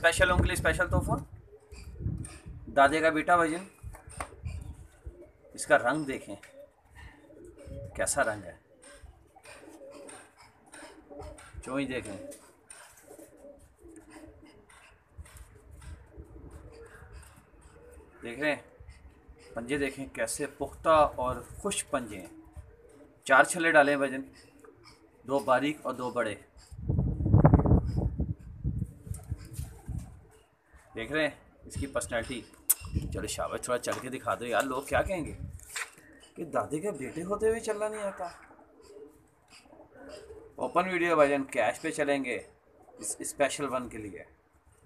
Special उनके लिए special तोहफा दादे का बेटा भजन इसका रंग देखें। कैसा रंग है। चोई देखें। देख रहे हैं। पंजे देखें कैसे पुख्ता और खुश पंजे हैं। चार छले डाले वज़न। दो बारीक और दो बड़े। देख रहे हैं, इसकी पर्सनैलिटी चलो शाबाश, थोड़ा चल के दिखा दो यार, लोग क्या कहेंगे? कि दादी के बेटे होते हुए चलना नहीं आता। ओपन वीडियो भाई कैश पे चलेंगे, इस स्पेशल वन के लिए।